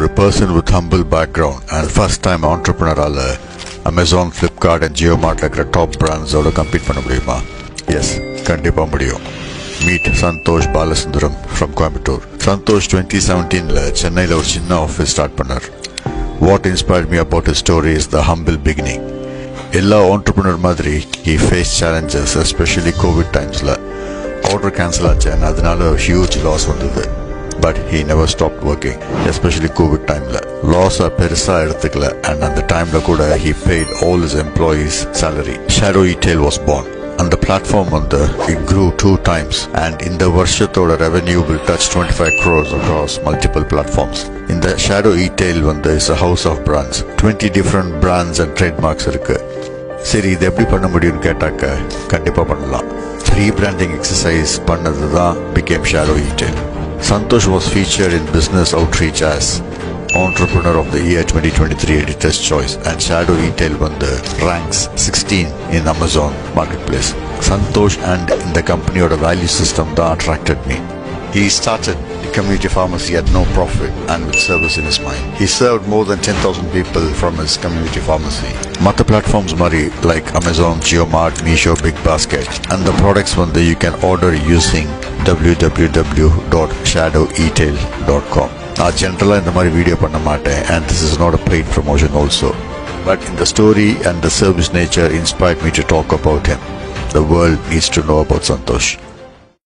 ஒரு person with humble background and first time ஆண்டர்பிரினரால Amazon Flipkart and Jio மார்ட்ல இருக்கிற top பிராண்ட்ஸோடு கம்பீட் பண்ண முடியுமா? எஸ் கண்டிப்பாக முடியும். Meet Santosh Balasundaram from Coimbatore Santosh twenty செவன்டீனில் சென்னையில் ஒரு சின்ன ஆஃபீஸ் ஸ்டார்ட் பண்ணார். What inspired me about story is the humble beginning எல்லா ஆண்டர்பிரினர் மாதிரி he face challenges especially covid டைம்ஸில் ஆர்டர் கேன்சல் ஆச்சு அதனால ஹியூஜ் லாஸ் வந்தது. But he never stop working especially covid டைமில் லாஸை பெருசாக எடுத்துக்கல. அண்ட் அந்த டைமில் கூட he paid all his employees salary shadow இட்டேல் was born அந்த பிளாட்ஃபார்ம் வந்து it grew two times and இந்த வருஷத்தோட revenue will touch twenty five crores across multiple platforms இந்த ஷேடோ இட்டெயில் வந்து is a house of brands twenty different brands and trademarks இருக்கு. சரி இது எப்படி பண்ண முடியும்னு கேட்டாக்க கண்டிப்பாக பண்ணலாம். ரீபிராண்டிங் எக்ஸசைஸ் பண்ணது தான் பிகேம் ஷேடோ இட்டெயில் Santosh was featured in Business Outreach as Entrepreneur of the Year 2023 Editor's Choice and Shadow Retail won the ranks 16 in Amazon Marketplace. Santosh and the company or the value system that attracted me. He started the community pharmacy at no profit and with service in his mind. He served more than 10,000 people from his community pharmacy. Mata platforms Murray like Amazon, GeoMart, Meesho, Big Basket and the products one there you can order using www.shadowetail.com. நான் ஜென்ரலாக இந்த மாதிரி video பண்ண மாட்டேன் and this is not a paid promotion also but இந்த story and the service nature inspired me to talk about him the world needs to know about Santosh